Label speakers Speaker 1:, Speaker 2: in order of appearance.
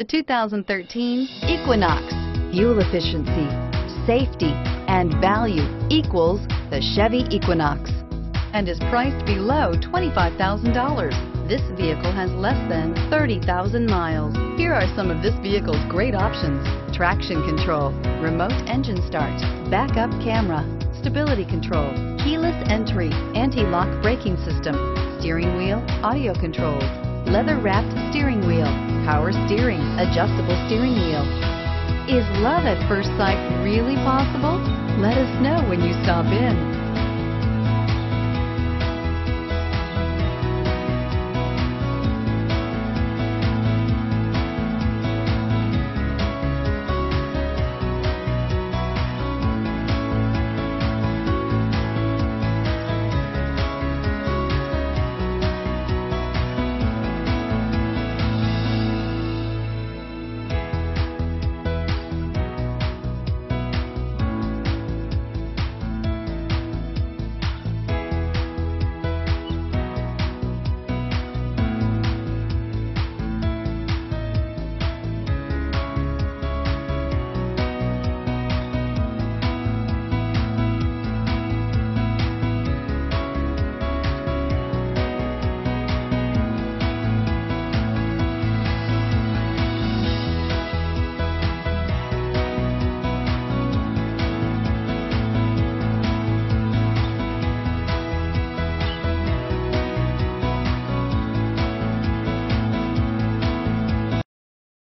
Speaker 1: The 2013 Equinox. Fuel efficiency, safety, and value equals the Chevy Equinox and is priced below $25,000. This vehicle has less than 30,000 miles. Here are some of this vehicle's great options. Traction control, remote engine start, backup camera, stability control, keyless entry, anti-lock braking system, steering wheel, audio controls, leather-wrapped steering wheel, power steering, adjustable steering wheel. Is love at first sight really possible? Let us know when you stop in.